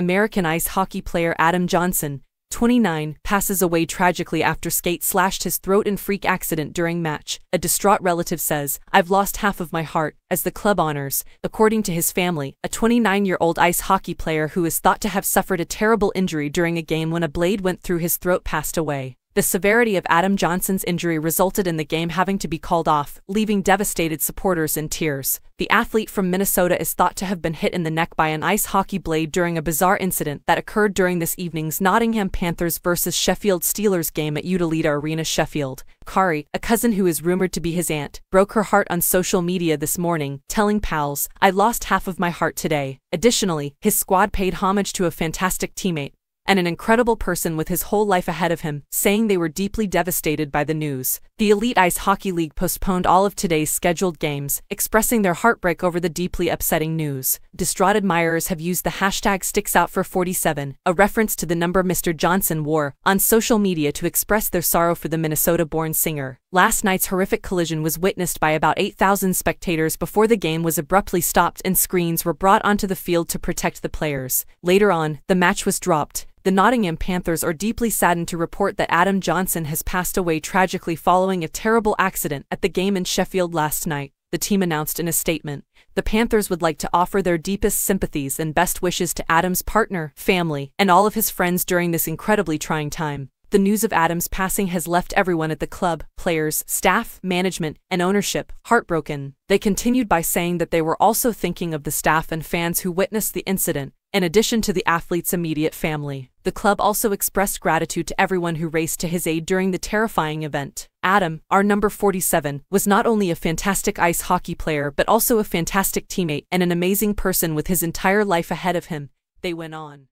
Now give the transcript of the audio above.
American ice hockey player Adam Johnson, 29, passes away tragically after skate slashed his throat in freak accident during match. A distraught relative says, I've lost half of my heart, as the club honors, according to his family, a 29-year-old ice hockey player who is thought to have suffered a terrible injury during a game when a blade went through his throat passed away. The severity of Adam Johnson's injury resulted in the game having to be called off, leaving devastated supporters in tears. The athlete from Minnesota is thought to have been hit in the neck by an ice hockey blade during a bizarre incident that occurred during this evening's Nottingham Panthers vs Sheffield Steelers game at Utilita Arena, Sheffield. Kari, a cousin who is rumored to be his aunt, broke her heart on social media this morning, telling pals, I lost half of my heart today. Additionally, his squad paid homage to a fantastic teammate, and an incredible person with his whole life ahead of him, saying they were deeply devastated by the news. The Elite Ice Hockey League postponed all of today's scheduled games, expressing their heartbreak over the deeply upsetting news. Distraught admirers have used the hashtag SticksOut447, a reference to the number Mr. Johnson wore, on social media to express their sorrow for the Minnesota-born singer. Last night's horrific collision was witnessed by about 8,000 spectators before the game was abruptly stopped and screens were brought onto the field to protect the players. Later on, the match was dropped, the Nottingham Panthers are deeply saddened to report that Adam Johnson has passed away tragically following a terrible accident at the game in Sheffield last night, the team announced in a statement. The Panthers would like to offer their deepest sympathies and best wishes to Adam's partner, family, and all of his friends during this incredibly trying time. The news of Adam's passing has left everyone at the club, players, staff, management, and ownership, heartbroken. They continued by saying that they were also thinking of the staff and fans who witnessed the incident, in addition to the athlete's immediate family, the club also expressed gratitude to everyone who raced to his aid during the terrifying event. Adam, our number 47, was not only a fantastic ice hockey player but also a fantastic teammate and an amazing person with his entire life ahead of him, they went on.